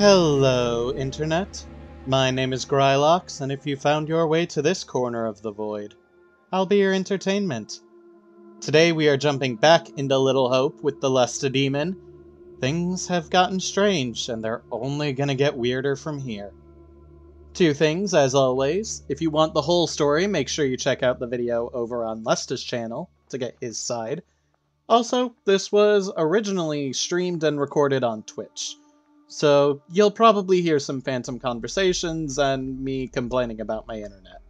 Hello, Internet. My name is Grylox, and if you found your way to this corner of the void, I'll be your entertainment. Today we are jumping back into Little Hope with the Lesta Daemon. Things have gotten strange, and they're only gonna get weirder from here. Two things, as always. If you want the whole story, make sure you check out the video over on Lesta's channel to get his side. Also, this was originally streamed and recorded on Twitch. So you'll probably hear some phantom conversations and me complaining about my internet.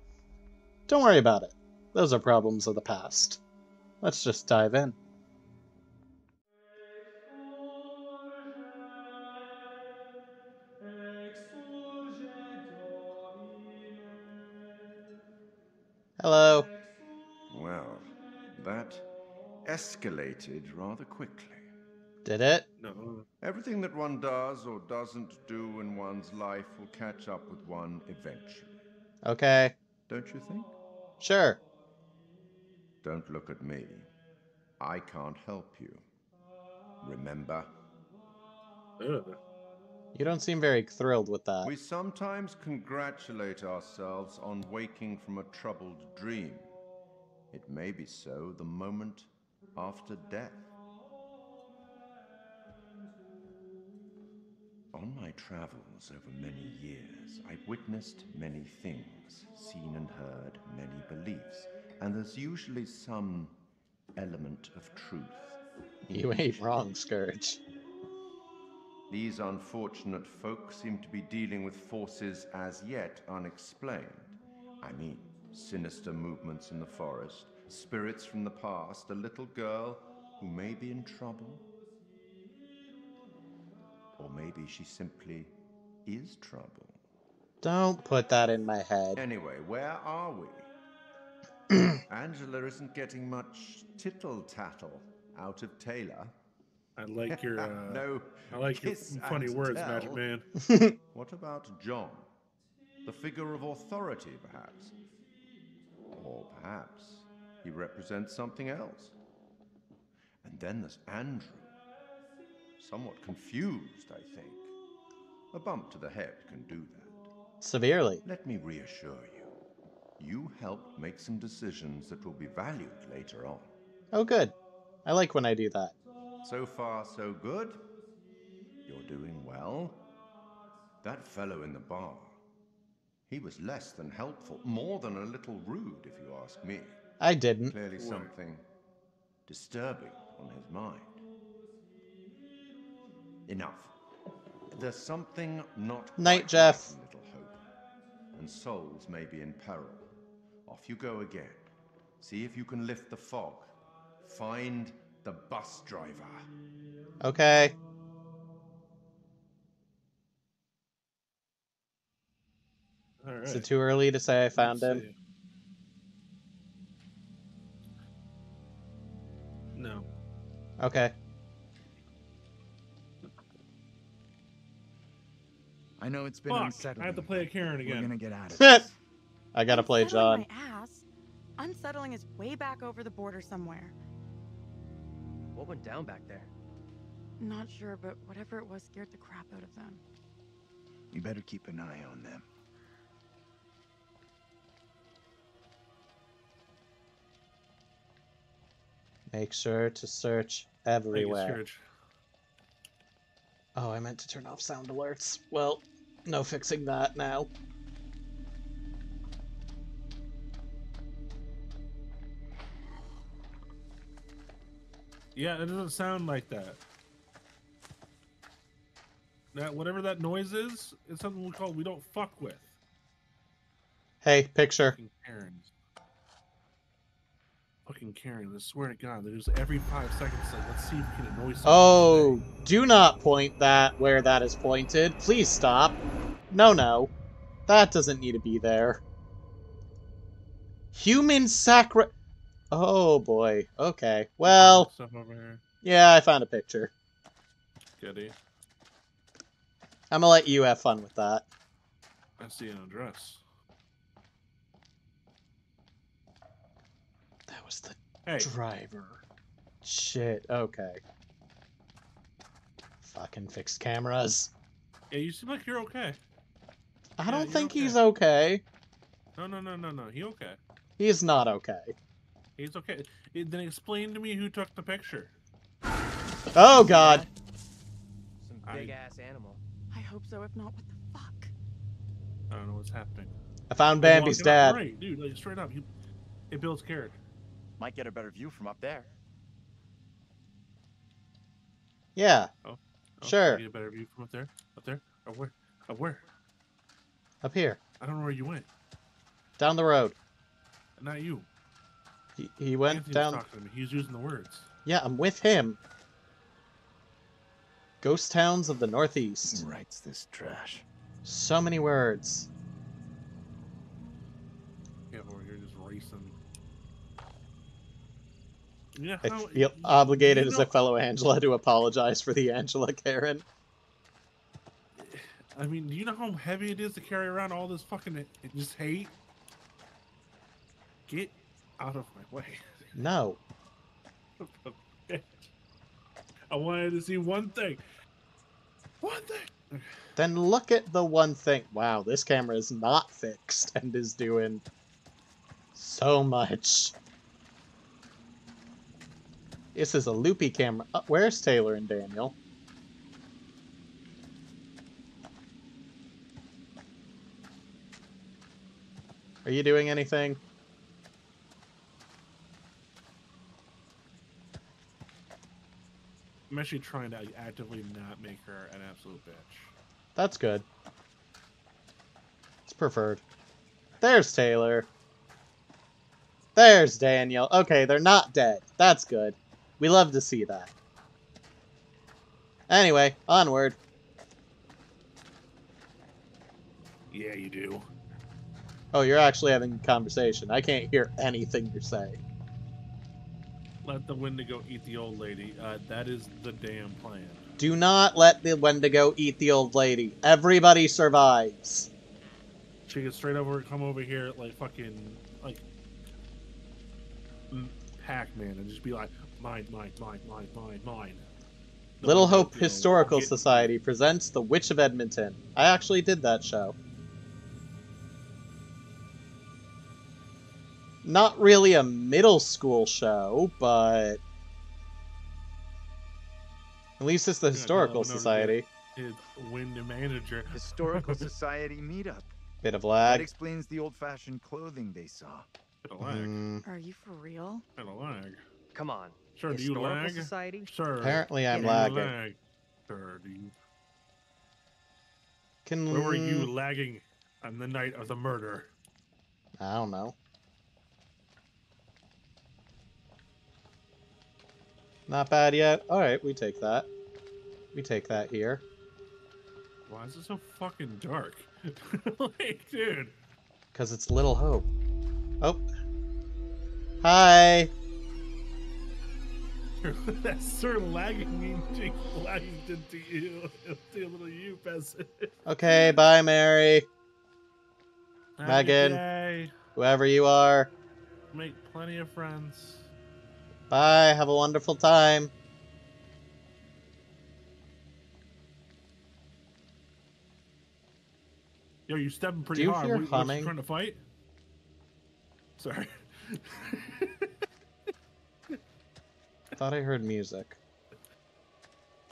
Don't worry about it. Those are problems of the past. Let's just dive in. Hello. Well, that escalated rather quickly. Did it? No. Everything that one does or doesn't do in one's life will catch up with one eventually. Okay. Don't you think? Sure. Don't look at me. I can't help you. Remember? Ugh. You don't seem very thrilled with that. We sometimes congratulate ourselves on waking from a troubled dream. It may be so the moment after death. On my travels over many years, I've witnessed many things, seen and heard many beliefs, and there's usually some element of truth. You ain't wrong, Scourge. These unfortunate folk seem to be dealing with forces as yet unexplained. I mean, sinister movements in the forest, spirits from the past, a little girl who may be in trouble. Or maybe she simply is trouble. Don't put that in my head. Anyway, where are we? Angela isn't getting much tittle tattle out of Taylor. I like your uh, no, I like your funny words, tell. Magic Man. What about John? The figure of authority, perhaps? Or perhaps he represents something else? And then there's Andrew. Somewhat confused, I think. A bump to the head can do that. Severely. Let me reassure you. You helped make some decisions that will be valued later on. Oh, good. I like when I do that. So far, so good. You're doing well. That fellow in the bar, he was less than helpful, more than a little rude, if you ask me. I didn't. Clearly, something disturbing on his mind. Enough. There's something not Night, Jeff. Little Hope, and souls may be in peril. Off you go again. See if you can lift the fog. Find the bus driver. Okay. All right. Is it too early to say I found Let's him? see. No. Okay. Know it's been Fuck! unsettling. I have to play a Karen We're again. gonna get out of this. I gotta play Unsettling John. My ass. Unsettling is way back over the border somewhere. What went down back there? Not sure, but whatever it was scared the crap out of them. You better keep an eye on them. Make sure to search everywhere. Scourge. Oh, I meant to turn off sound alerts. Well, no fixing that now. Yeah, it doesn't sound like that. That whatever that noise is, it's something we call we don't fuck with. Hey, picture. Fucking Karen. I swear to God, there's every five seconds. Like, let's see if we can annoy someone. Oh, today. do not point that where that is pointed. Please stop. No, no. That doesn't need to be there. Human sacri- Oh boy. Okay. Well, stuff over here. yeah, I found a picture. Goody. I'm gonna let you have fun with that. I see an address. Was the Hey, driver. Shit, okay. Fucking fixed cameras. Yeah, you seem like you're okay. I Yeah, don't think okay. he's okay. No, no, no, no, no. He okay. He's not okay. He's okay. Then explain to me who took the picture. Oh god. Some I- big ass animal. I hope so. If not, what the fuck? I don't know what's happening. I found Bambi's dad. Right, dude, like straight up. He, it builds character. Might get a better view from up there. Yeah, Oh, oh Sure. you Get a better view from up there. Up there. Up where? Up where? up here. I don't know where you went. Down the road. Not you. He, he went Anthony was down. talking to me. He was using the words. Yeah, I'm with him. Ghost towns of the Northeast. Who writes this trash? So many words. Yeah, over here just racing. Yeah, I how, feel obligated you as a fellow Angela to apologize for the Angela Karen. I mean, do you know how heavy it is to carry around all this fucking it, just hate? Get out of my way. No. I wanted to see one thing. One thing. Then look at the one thing. Wow, this camera is not fixed and is doing so much. This is a loopy camera. Uh, where's Taylor and Daniel? Are you doing anything? I'm actually trying to actively not make her an absolute bitch. That's good. It's preferred. There's Taylor. There's Daniel. Okay, they're not dead. That's good. We love to see that. Anyway, onward. Yeah, you do. Oh, you're actually having a conversation. I can't hear anything you're saying. Let the Wendigo eat the old lady. Uh, that is the damn plan. Do not let the Wendigo eat the old lady. Everybody survives. She could straight over, come over here like fucking like mm, Pac-Man, and just be like, mine, mine, mine, mine, mine, mine. No Little Hope else, you know, Historical get- Society presents The Witch of Edmonton. I actually did that show. Not really a middle school show, but at least it's the Yeah, Historical no, no, no, Society. His wind manager. Historical Society meetup. Bit of That lag. explains the old-fashioned clothing they saw. Bit of lag. Mm, Are you for real? Bit of lag. Come on. Sir, do you Historical lag? Society? Sir. apparently, I'm Yeah. do you lagging. lag? Sir, do you? Can Where were you lagging on the night of the murder? I don't know. Not bad yet. All right, we take that. We take that here. Why is it so fucking dark? like, dude. Because it's Little Hope. Oh. Hi. That's Sir lagging into lagging into you, into little you peasant. Okay, bye, Mary. Have Megan. Whoever you are. Make plenty of friends. Bye. Have a wonderful time. Yo, you're stepping pretty you hard. hear What- what, you humming? trying to fight? Sorry. I thought I heard music.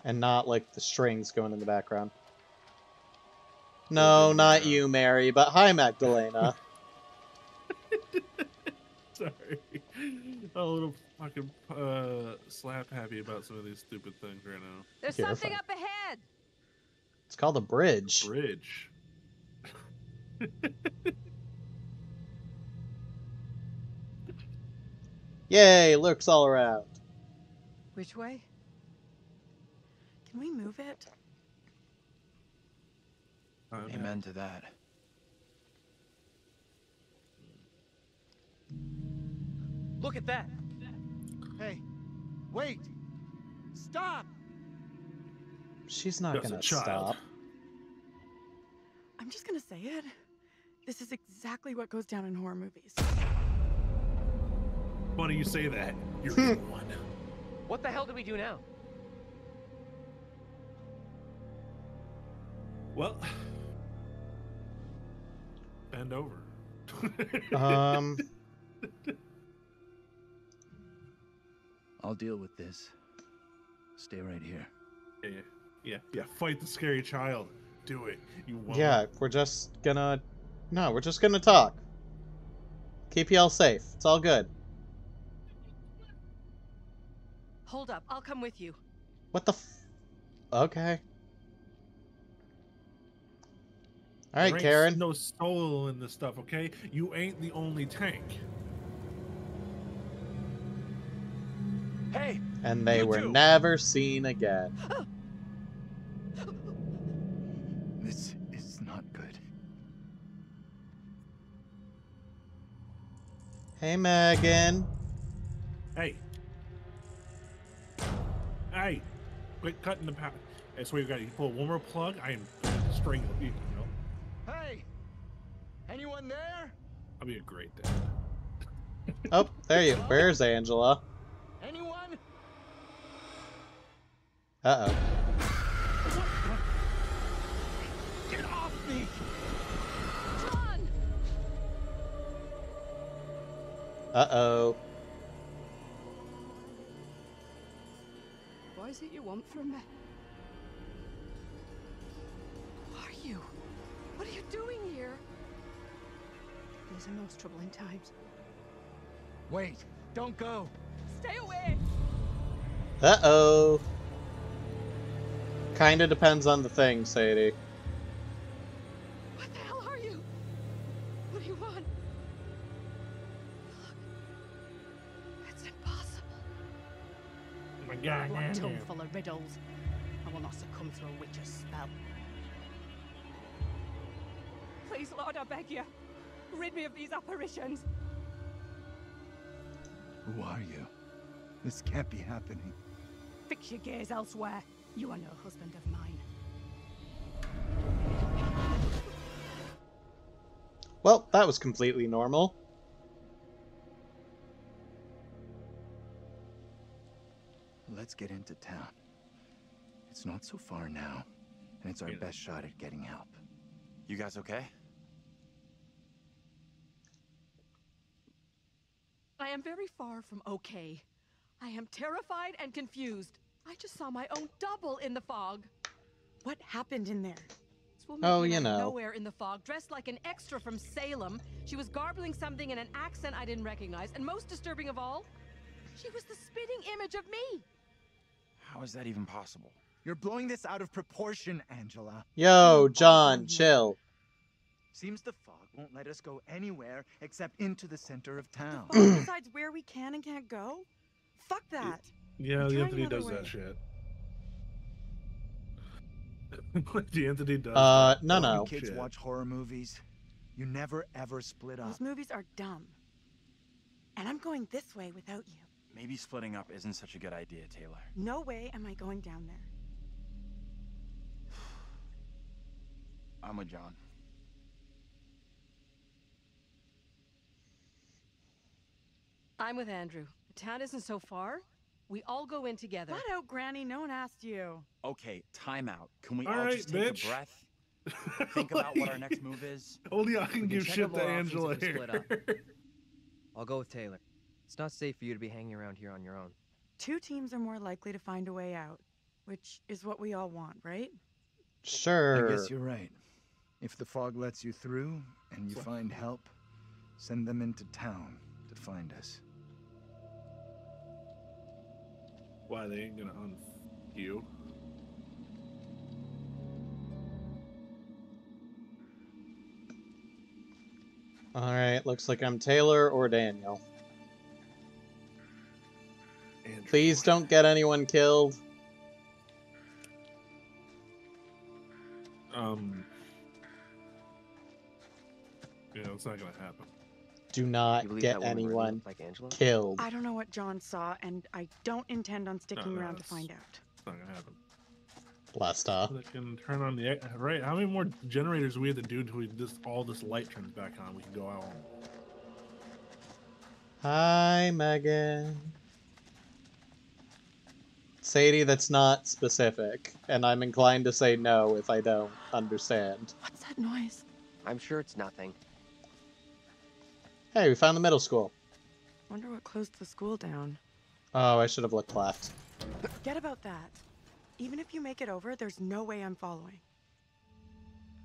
And not like the strings going in the background. No, not you, Mary, but hi, Magdalena. Sorry. A little fucking uh, slap happy about some of these stupid things right now. There's You're something up ahead. It's called a bridge. Bridge. Yay, looks all around. Which way? Can we move it? Amen to that. Look at that. Hey, wait! Stop! She's not Just a gonna child. stop. I'm just gonna say it. This is exactly what goes down in horror movies. Funny you say that. You're in one. What the hell do we do now? Well, bend over. Um, I'll deal with this. Stay right here. yeah, yeah, yeah. Fight the scary child. Do it. You won't. yeah, we're just gonna. No, we're just gonna talk. Keep y'all safe. It's all good. Hold up, I'll come with you. What the f. Okay. Alright, There ain't Karen. No soul in this stuff, okay? You ain't the only tank. Hey! And they were too. never seen again. This is not good. Hey, Megan. Hey. Hey. Quit cutting the power. I swear you got you pull one more plug, I am gonna you. You know, Hey! Anyone there? I'll be a great dad. Oh, there you. Where's Angela? Anyone? Uh oh. Get off me! John! Uh oh. Is it you want from me? Who are you? What are you doing here? These are most troubling times. Wait! Don't go! Stay away! Uh oh. Kinda depends on the thing, Sadie. Tongue full of riddles. I will not succumb to a witch's spell. Please, Lord, I beg you. Rid me of these apparitions. Who are you? This can't be happening. Fix your gaze elsewhere. You are no husband of mine. Well, that was completely normal. Let's get into town. It's not so far now, and it's our Yeah. best shot at getting help. You guys okay? I am very far from okay. I am terrified and confused. I just saw my own double in the fog. What happened in there? Oh, you know. nowhere in the fog, dressed like an extra from Salem. She was garbling something in an accent I didn't recognize, and most disturbing of all, she was the spitting image of me. How is that even possible? You're blowing this out of proportion, Angela. Yo, John, chill. Seems the fog won't let us go anywhere except into the center of town. Fog decides where we can and can't go? Fuck that. Yeah, the entity does way. that shit. the entity does. Uh, that no, When no. kids shit. watch horror movies, you never ever split up. Those movies are dumb. And I'm going this way without you. Maybe splitting up isn't such a good idea, Taylor. No way am I going down there. I'm with John. I'm with Andrew. The town isn't so far. We all go in together. Flat out, Granny. No one asked you. Okay, time out. Can we All all, right, just take bitch. a breath? Think about what our next move is? Only I can can give shit to Angela if split up. here. I'll go with Taylor. It's not safe for you to be hanging around here on your own. Two teams are more likely to find a way out, which is what we all want, right? Sure. I guess you're right. If the fog lets you through and you find help, send them into town to find us. Why they ain't gonna un you? Alright, looks like I'm Taylor or Daniel. Andrew. Please don't get anyone killed. Um. Yeah, it's not gonna happen. Do not get that woman really anyone like killed. I don't know what John saw, and I don't intend on sticking no, around to find out. It's not gonna happen. Blast off. They can turn on the right. How many more generators do we have to do until we this all this light turns back on? We can go out. Hi, Megan. Sadie, that's not specific, and I'm inclined to say no if I don't understand. What's that noise? I'm sure it's nothing. Hey, we found the middle school. Wonder what closed the school down. Oh, I should have looked left. Forget about that. Even if you make it over, there's no way I'm following.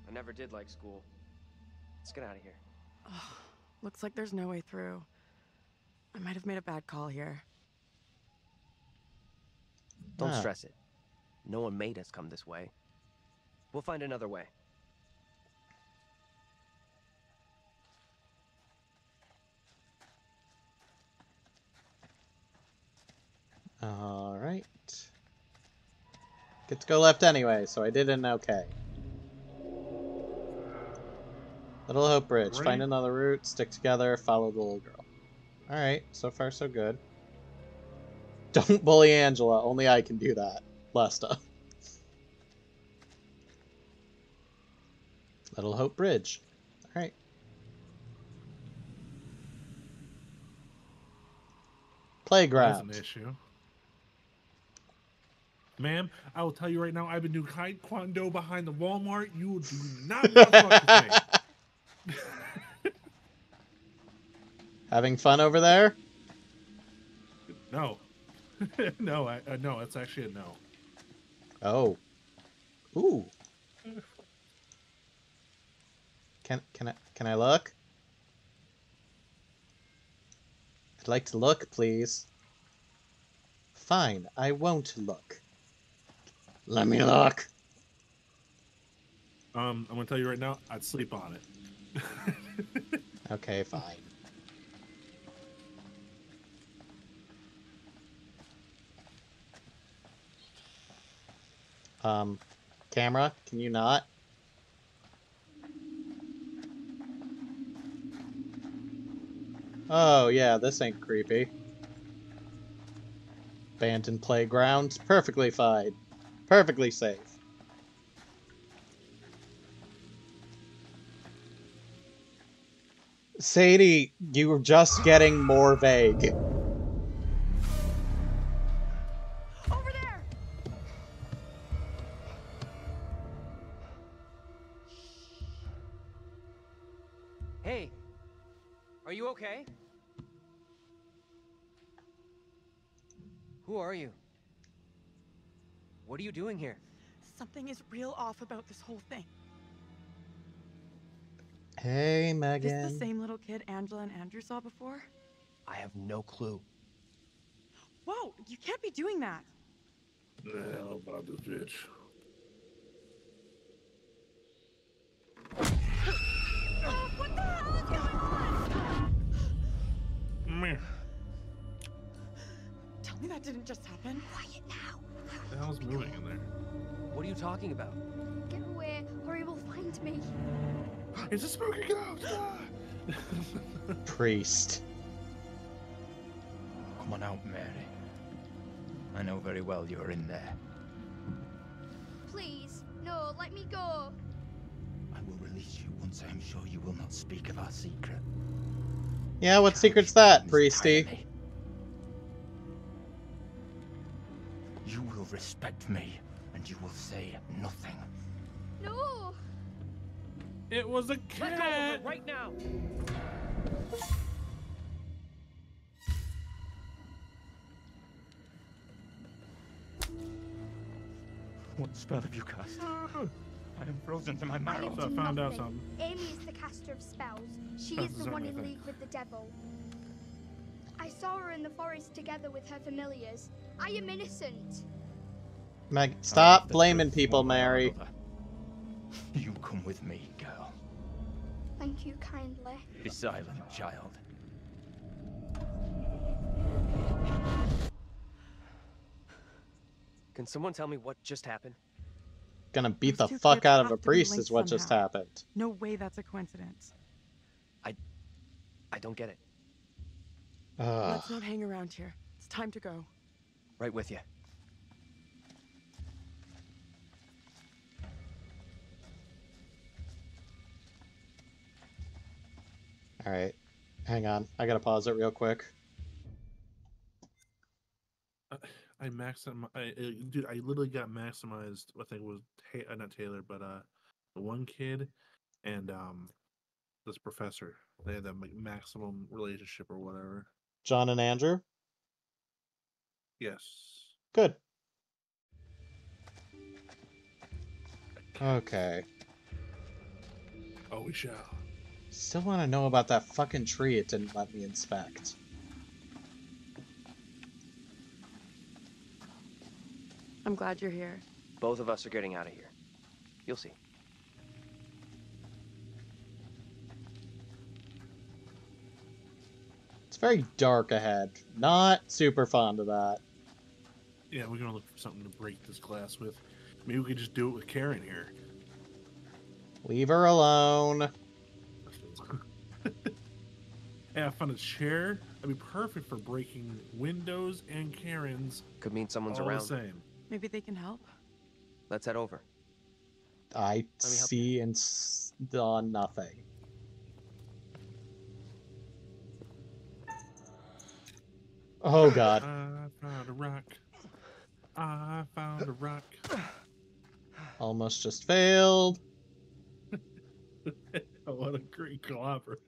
I never did like school. Let's get out of here. Ugh, looks like there's no way through. I might have made a bad call here. Don't Ah. stress it. No one made us come this way. We'll find another way. Alright. Get to go left anyway, so I did an okay. Little Hope Bridge. Find another route, stick together, follow the little girl. Alright, so far so good. Don't bully Angela, only I can do that. Lesta. Little Hope Bridge. Alright. That's Playground. an issue. Ma'am, I will tell you right now, I've been doing Taekwondo behind the Walmart. You do not want to fuck with me. Having fun over there? No. no, I, uh, no, it's actually a no. Oh. Ooh. Can can I can I look? I'd like to look, please. Fine, I won't look. Let me look. Um, I'm gonna tell you right now, I'd sleep on it. Okay, fine. Um, camera, can you not? Oh, yeah, this ain't creepy. Abandoned playground, perfectly fine. Perfectly safe. Sadie, you were just getting more vague. Off about this whole thing. Hey, Is Megan. this the same little kid Angela and Andrew saw before? I have no clue. Whoa, you can't be doing that. The hell about this bitch. Oh, what the hell is going on? Meh. Tell me that didn't just happen. Quiet now. What hell's moving in there? What are you talking about? Get away, or he will find me. It's a spooky ghost! Priest. Come on out, Mary. I know very well you're in there. Please, no, let me go. I will release you once I am sure you will not speak of our secret. Yeah, what secret's that, Miss Priesty? Respect me, and you will say nothing. No! It was a Let go of her cat! right now! What spell have you cast? I am frozen to my I marrow. have So I done found out nothing. something. Amy is the caster of spells. She That's is the one in league with the devil. I saw her in the forest together with her familiars. I am innocent. Meg, stop love blaming people, one way or Mary. You come with me, girl. Thank you kindly. Be silent, child. Can someone tell me what just happened? Gonna beat the Those two fuck out of a priest is what just happened. No way that's a coincidence. I I don't get it. Ugh. Let's not hang around here. It's time to go. Right with you. Alright. Hang on. I gotta pause it real quick. I I maxim I, uh, dude, I literally got maximized. I think it was Ta- uh, not Taylor, but uh, the one kid and um, this professor. They had that like, maximum relationship or whatever. John and Andrew? Yes. Good. Okay. Oh, we shall. Still want to know about that fucking tree it didn't let me inspect. I'm glad you're here. Both of us are getting out of here. You'll see. It's very dark ahead. Not super fond of that. Yeah, we're gonna look for something to break this glass with. Maybe we could just do it with Karen here. Leave her alone. Yeah, I found a chair. That'd be perfect for breaking windows and Karen's. Could mean someone's all around. the same. Maybe they can help. Let's head over. I me help see and saw nothing. Oh god. I found a rock. I found a rock. Almost just failed. Oh, what a great collaborator.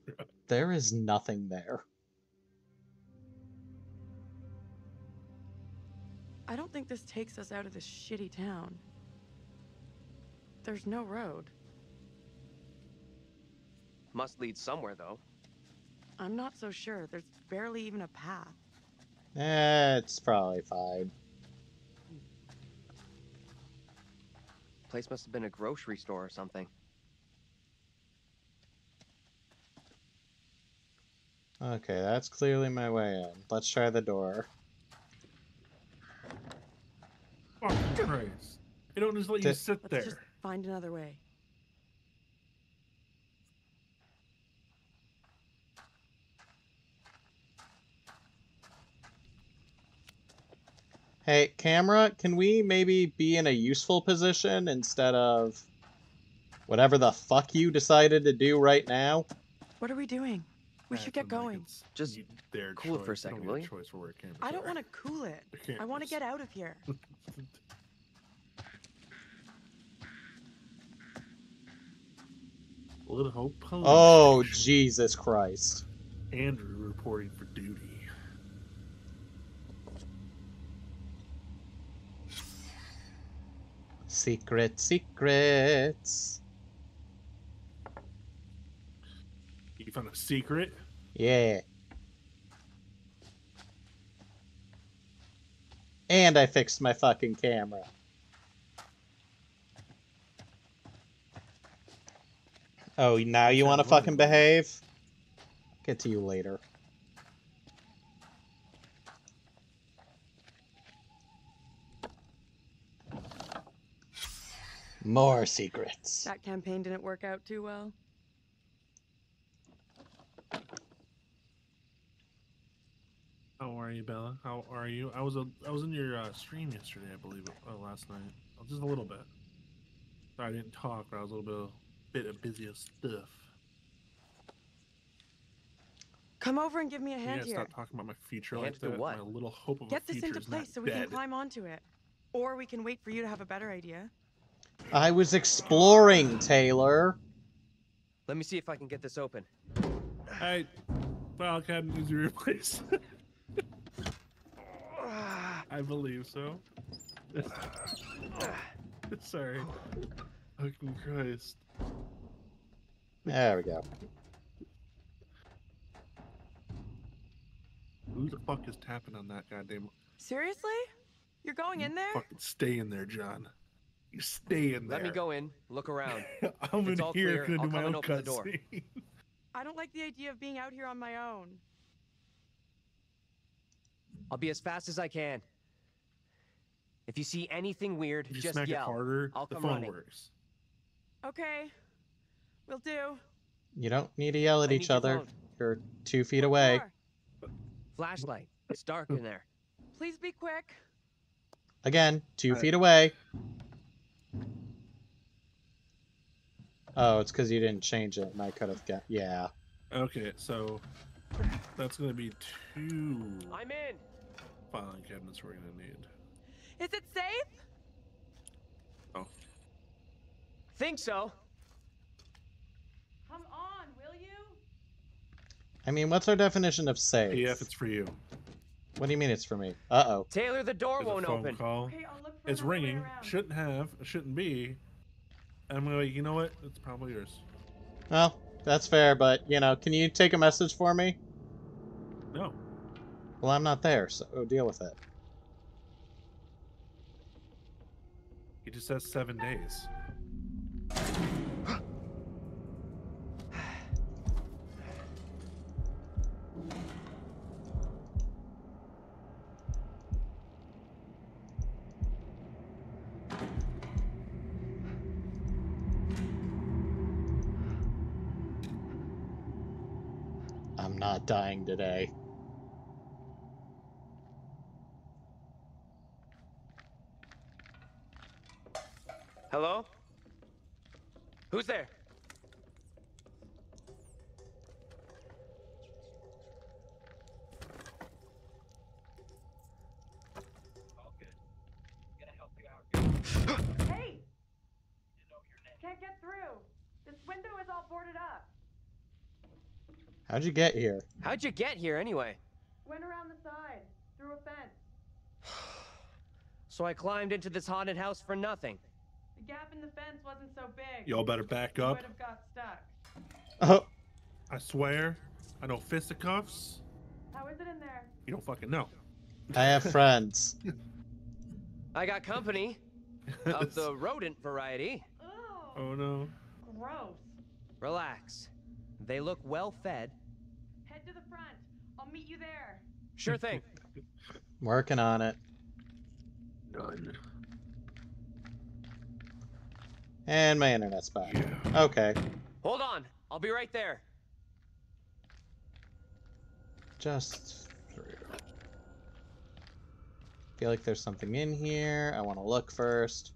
There is nothing there. I don't think this takes us out of this shitty town. There's no road. Must lead somewhere, though. I'm not so sure. There's barely even a path. Eh, it's probably fine. Place must have been a grocery store or something. Okay, that's clearly my way in. Let's try the door. Fucking Christ. They don't just let you sit Let's there. just find another way. Hey, camera, can we maybe be in a useful position instead of whatever the fuck you decided to do right now? What are we doing? We should get Acting like going. Just y- their cool it for a choice. They don't second, will you? Choice for where cameras I don't want to cool it. I want to get out of here. Little Hope Police Oh, Jesus Christ. Andrew reporting for duty. Secret secrets. You found a secret? Yeah. And I fixed my fucking camera. Oh, now you want to fucking behave? Get to you later. More secrets. That campaign didn't work out too well. How are you, Bella? How are you? I was a, I was in your uh, stream yesterday, I believe, uh, last night. Just a little bit. Sorry, I didn't talk, but I was a little bit, bit of busy as stuff. Come over and give me a hand gotta here. stop talking about my future Hand like to that. what? My little hope of Get a this into place so we can climb onto it. Or we can wait for you to have a better idea. I was exploring, Taylor. Let me see if I can get this open. I, well, Captain needs your be replaced. I believe so. Sorry. Fucking Christ. There we go. Who the fuck is tapping on that goddamn? Seriously? You're going in there? Fucking stay in there, John. You stay in there. Let me go in, look around. I'm It's in all here clear. gonna I'll do my come and own open the door. cutscene. I don't like the idea of being out here on my own. I'll be as fast as I can. If you see anything weird, you just smack it yell. harder, I'll the come phone running. works. Okay. Will do. You don't need to yell at I each other. phone. You're two feet What away. for? Flashlight. It's dark in there. Please be quick. Again, two Uh, feet away. Oh, it's because you didn't change it, and I could have got. Yeah. Okay, so that's gonna be two I'm in. filing cabinets we're gonna need. Is it safe? Oh. Think so. Come on, will you? I mean, what's our definition of safe? PF, it's for you. What do you mean it's for me? Uh oh. Taylor, the door There's won't phone open. call. Okay, I'll look for It's ringing. around. Shouldn't have. Shouldn't be. And I'm gonna. You know what? It's probably yours. Well, that's fair, but, you know, can you take a message for me? No. Well, I'm not there, so deal with it. Just says seven days. I'm not dying today. Hello? Who's there? All good. Gotta help you out. Hey! Can't get through. This window is all boarded up. How'd you get here? How'd you get here anyway? Went around the side, through a fence. So I climbed into this haunted house for nothing. The gap in the fence wasn't so big. Y'all better back up. would have got stuck. Oh, I swear. I know fisticuffs. How is it in there? You don't fucking know. I have friends. I got company of the rodent variety. Ugh, oh no. gross. Relax. They look well fed. Head to the front. I'll meet you there. Sure thing. Working on it. None. And my internet's back. Yeah. Okay. Hold on. I'll be right there. Just through. Feel like there's something in here. I want to look first.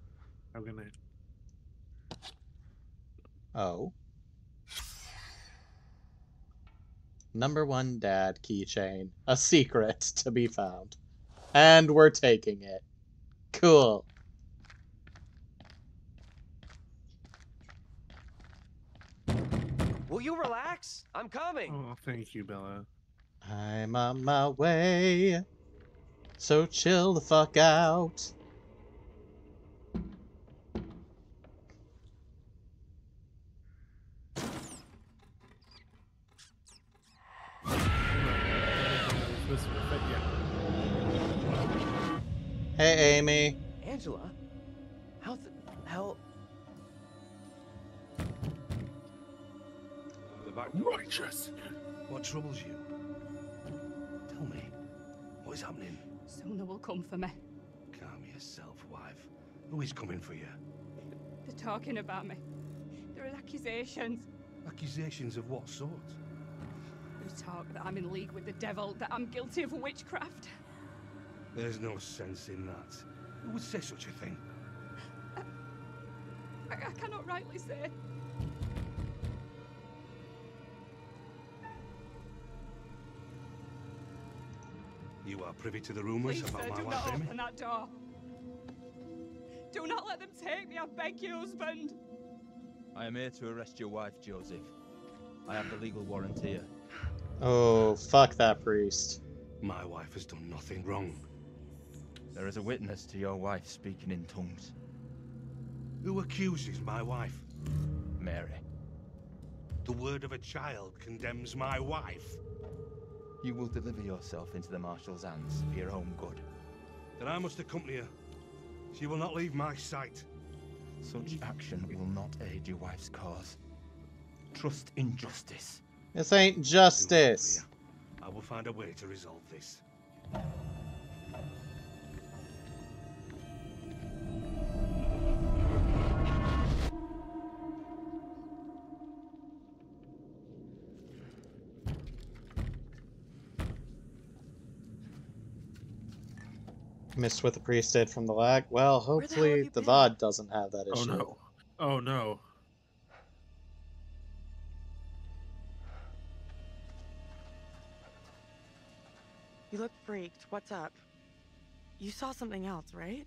I'm gonna. Oh. Number one dad keychain. A secret to be found. And we're taking it. Cool. Will you relax? I'm coming. Oh, thank you, Bella. I'm on my way. So chill the fuck out. Hey, Amy. Angela? How the Righteous. What troubles you? Tell me, what is happening? Sona will come for me. Calm yourself, wife. Who is coming for you? They're talking about me. There are accusations. Accusations of what sort? They talk that I'm in league with the devil, that I'm guilty of witchcraft. There's no sense in that. Who would say such a thing? I, I cannot rightly say. Are privy to the rumours Please, about sir, my do wife, not Amy? open that door. Do not let them take me, I beg you, husband. I am here to arrest your wife, Joseph. I have the legal warrant here. Oh, fuck that priest. My wife has done nothing wrong. There is a witness to your wife speaking in tongues. Who accuses my wife? Mary. The word of a child condemns my wife. You will deliver yourself into the marshal's hands for your own good. Then I must accompany her. She will not leave my sight. Such action will not aid your wife's cause. Trust in justice. This ain't justice. I will find a way to resolve this. Missed what the priest did from the lag. Well, the hell have hopefully you the? VOD doesn't have that issue. Oh issue. no. Oh no. You look freaked. What's up? You saw something else, right?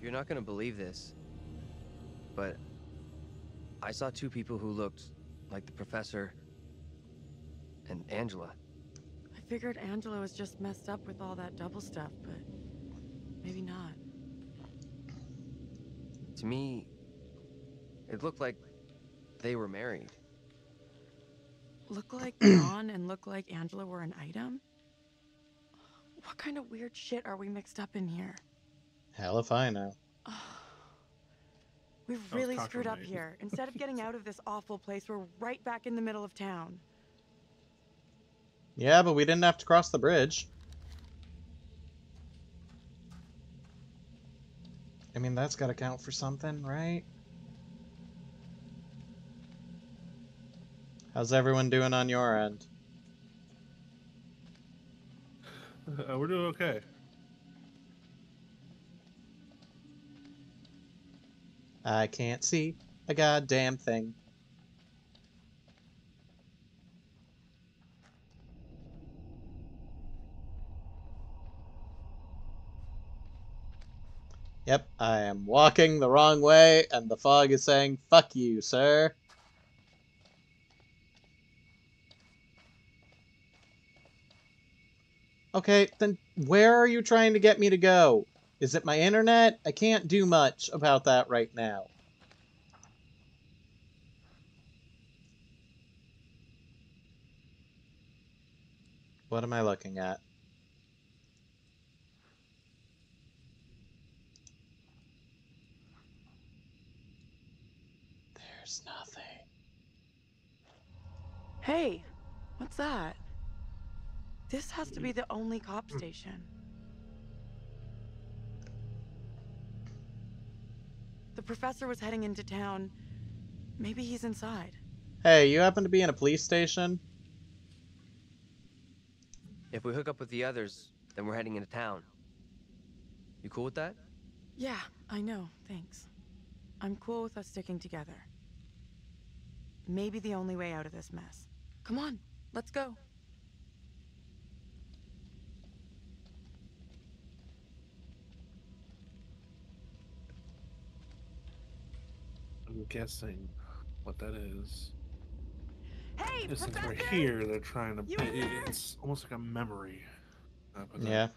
You're not gonna believe this, but I saw two people who looked like the professor and Angela. I figured Angela was just messed up with all that double stuff, but maybe not. To me, it looked like they were married. Look like John and look like Angela were an item? What kind of weird shit are we mixed up in here? Hell if I know. We've really screwed up here. Instead of getting out of this awful place, we're right back in the middle of town. Yeah, but we didn't have to cross the bridge. I mean, that's gotta count for something, right? How's everyone doing on your end? Uh, we're doing okay. I can't see a goddamn thing. Yep, I am walking the wrong way, and the fog is saying, fuck you, sir. Okay, then where are you trying to get me to go? Is it my internet? I can't do much about that right now. What am I looking at? There's nothing. Hey, what's that? This has to be the only cop hmm. station. The professor was heading into town. Maybe he's inside. Hey, you happen to be in a police station? If we hook up with the others, then we're heading into town. You cool with that? Yeah, I know, thanks. I'm cool with us sticking together. Maybe the only way out of this mess. Come on, let's go. I'm guessing what that is. Hey, Is since we're here, they're trying to. You it- it's almost like a memory. type of thing. Yeah.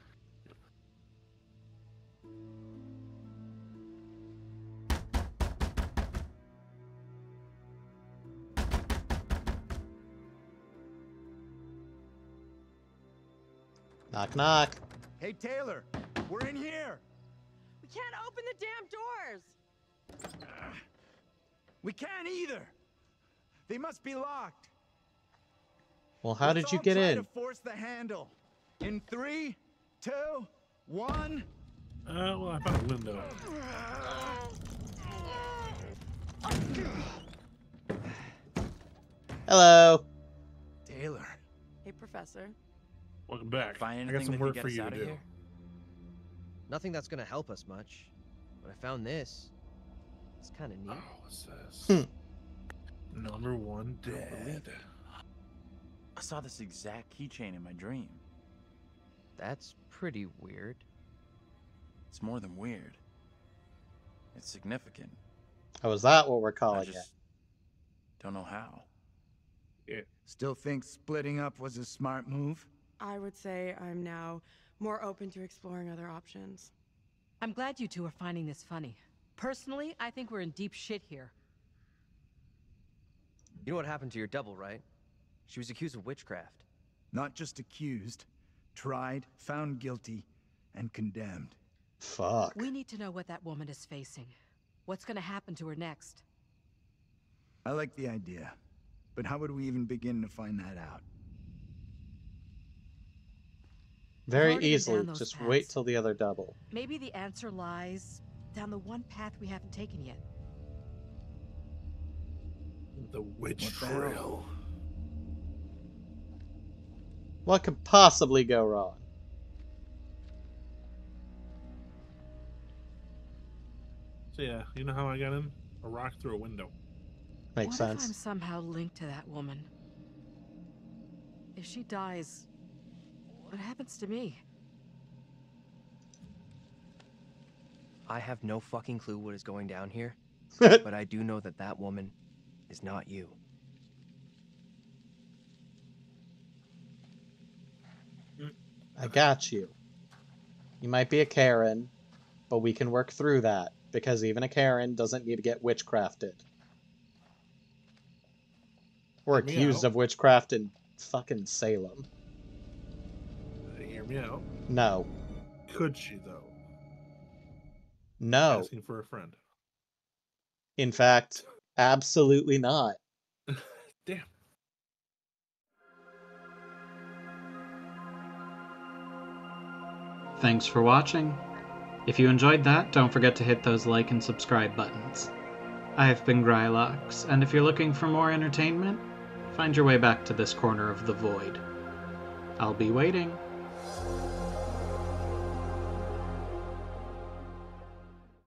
Knock knock. Hey, Taylor, we're in here. We can't open the damn doors! Ah. We can't either. They must be locked. Well, how Let's did you all get try in? To force the handle. In three, two, one. Uh, well, I found a window. Hello. Taylor. Hey, Professor. Welcome back. Find I got some work for you to do. here? Nothing that's gonna help us much. But I found this. It's kind of neat. Oh, what's this? Hmm. Number one dead. I saw this exact keychain in my dream. That's pretty weird. It's more than weird. It's significant. Oh, is that what we're I calling it? just don't know how. Still think splitting up was a smart move? I would say I'm now more open to exploring other options. I'm glad you two are finding this funny. Personally, I think we're in deep shit here. You know what happened to your double, right? She was accused of witchcraft. Not just accused, tried, found guilty, and condemned. Fuck. We need to know what that woman is facing. What's gonna happen to her next? I like the idea. But how would we even begin to find that out? Very easily. down those Just wait till the other double. Maybe the answer lies down the one path we haven't taken yet. The witch What trail. What could possibly go wrong? So yeah, you know how I got in? A rock through a window. Makes what If I'm somehow linked to that woman. If she dies, what happens to me? I have no fucking clue what is going down here, but I do know that that woman is not you. I got you. You might be a Karen, but we can work through that because even a Karen doesn't need to get witchcrafted. We're accused of witchcraft in fucking Salem. Hear me out. No. Could she though? No. Asking for a friend. In fact, absolutely not. Damn. Thanks for watching. If you enjoyed that, don't forget to hit those like and subscribe buttons. I have been Grylox, and if you're looking for more entertainment, find your way back to this corner of the void. I'll be waiting.